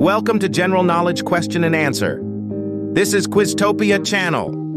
Welcome to General Knowledge Question and Answer. This is Quiztopia Channel.